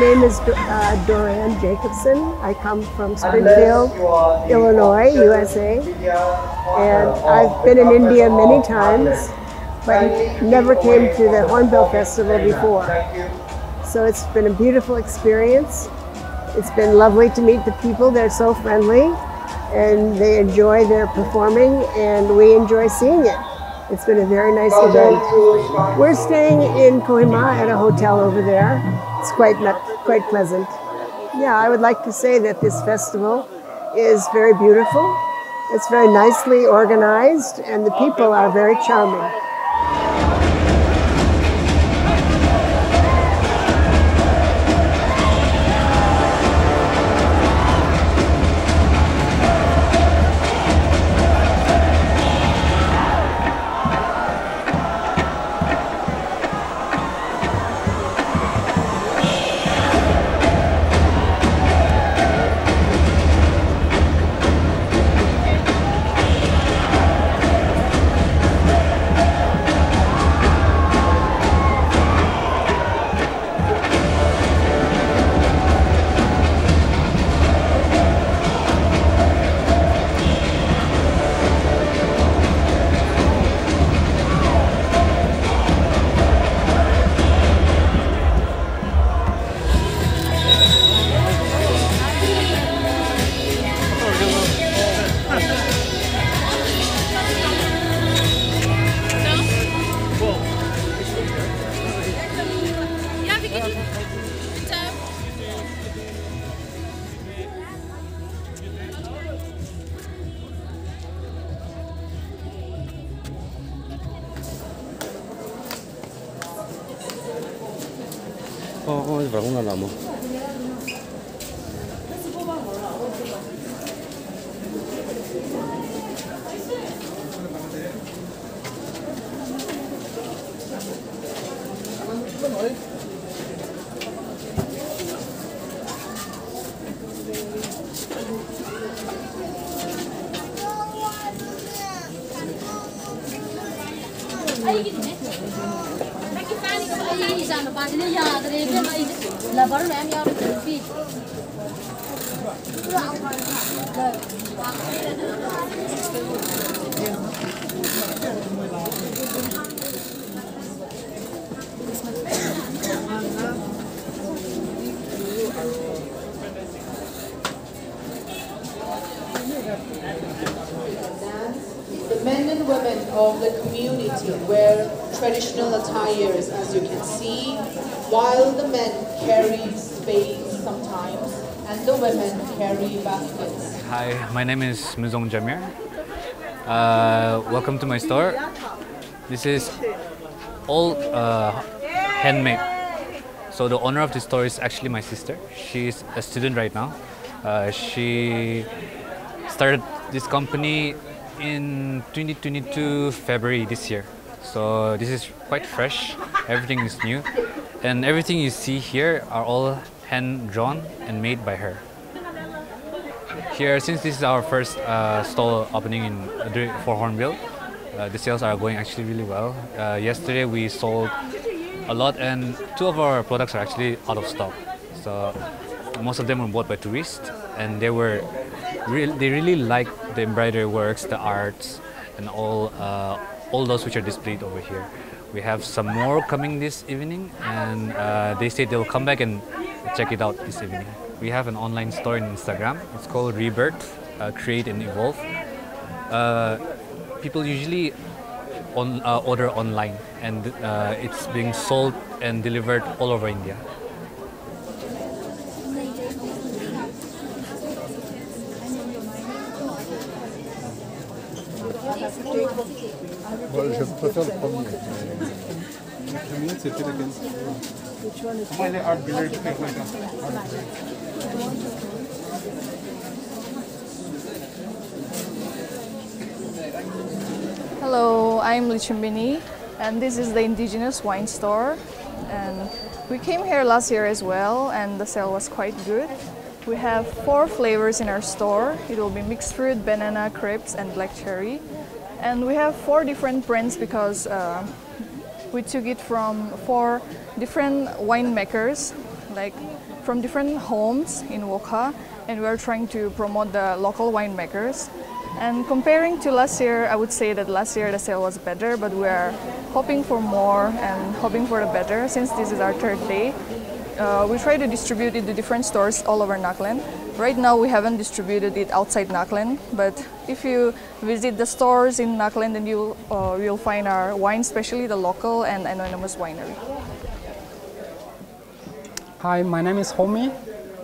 name is uh, Doranne Jacobson. I come from Springfield, Illinois, USA. And I've been in India many times, but never came to the Hornbill Festival before. So it's been a beautiful experience. It's been lovely to meet the people. They're so friendly and they enjoy their performing and we enjoy seeing it. It's been a very nice event. We're staying in Kohima at a hotel over there. It's quite quite pleasant. Yeah, I would like to say that this festival is very beautiful. It's very nicely organized and the people are very charming. 哦，你不弄那么。哎，你那。ඉසන්න පදින යාදරේ ලබරු නෑම් යාවට පී The man women of the community wear traditional attires, as you can see, while the men carry spades sometimes, and the women carry baskets. Hi, my name is Muzong Jamir. Uh, welcome to my store. This is all uh, handmade. So the owner of this store is actually my sister. She's a student right now. Uh, she started this company in 2022 February this year. So this is quite fresh. Everything is new, and everything you see here are all hand drawn and made by her. Here, since this is our first uh, stall opening in for Hornbill, uh, the sales are going actually really well. Uh, yesterday we sold a lot, and two of our products are actually out of stock. So most of them were bought by tourists, and they were real they really like the embroidery works, the arts, and all uh, all those which are displayed over here. We have some more coming this evening, and uh, they say they'll come back and check it out this evening. We have an online store on Instagram. It's called Rebirth, uh, Create and Evolve. Uh, people usually on, uh, order online, and uh, it's being sold and delivered all over India. Bon, je préfère le premier. Le premier, c'était lequel Moi, les art builder, je fais comme. Art builder. Hello, I'm Lichimbini, and this is the indigenous wine store. And we came here last year as well, and the sale was quite good. We have four flavors in our store. It will be mixed fruit, banana, crepes, and black cherry. And we have four different brands because uh, we took it from four different winemakers, like from different homes in Wokha, and we're trying to promote the local winemakers. And comparing to last year, I would say that last year the sale was better, but we're hoping for more and hoping for the better since this is our third day. Uh, we try to distribute it to different stores all over Nagaland. Right now, we haven't distributed it outside Nagaland, but if you visit the stores in Nagaland, then you'll, uh, you'll find our wine, especially the local and anonymous winery. Hi, my name is Homi.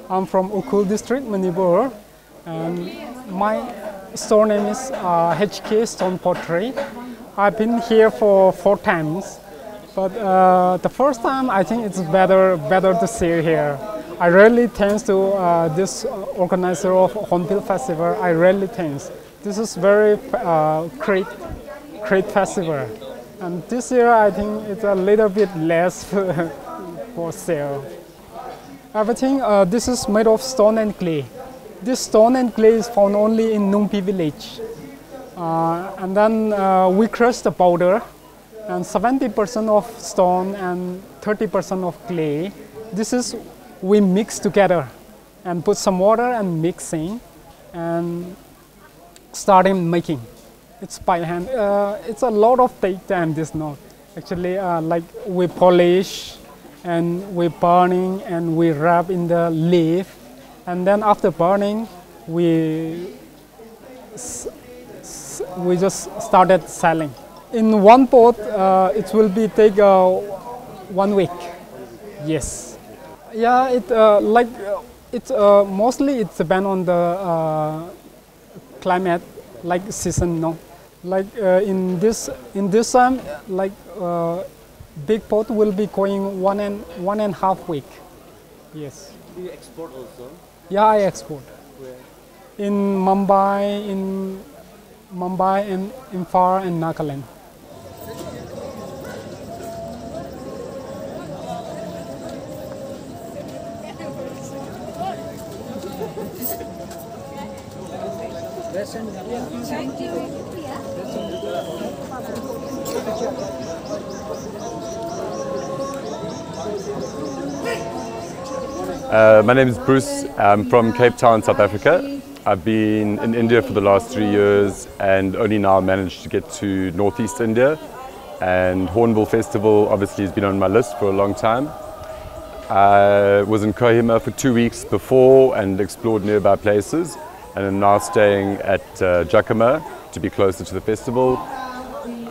I'm from Ukhrul district, Manipur. And my store name is uh, HK Stone Pottery. I've been here for four times, but uh, the first time I think it's better better to see here. I really thanks to uh, this organizer of Hornbill Festival. I really thanks. This is very uh, great great festival, and this year I think it's a little bit less for sale. Everything uh, this is made of stone and clay. This stone and clay is found only in Nungpi village. Uh, and then uh, we crush the powder and 70% of stone and 30% of clay. This is we mix together and put some water and mixing and starting making. It's by hand. Uh, it's a lot of take time. This not actually uh, like we polish and we burning and we wrap in the leaf and then after burning we we just started selling in one pot uh, it will be take uh, one week yes yeah it uh, like it's uh, mostly it's depend on the uh, climate like season no like uh, in this in this time like big pot will be going one and one and a half week yes do you export also yeah, I export. Where? In Mumbai, in Mumbai, and Imphal and Nagaland. Uh, my name is Bruce. I'm from Cape Town, South Africa. I've been in India for the last three years and only now managed to get to Northeast India. And Hornbill Festival obviously has been on my list for a long time. I was in Kohima for two weeks before and explored nearby places and I'm now staying at uh, Jakhama to be closer to the festival.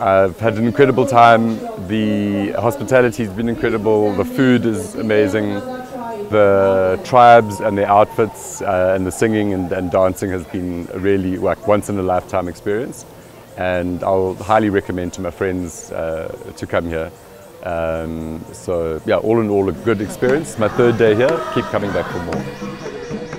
I've had an incredible time. The hospitality has been incredible. The food is amazing the tribes and the outfits uh, and the singing and, and, dancing has been a really like once in a lifetime experience and I'll highly recommend to my friends uh, to come here. Um, so yeah, all in all a good experience. My third day here, keep coming back for more.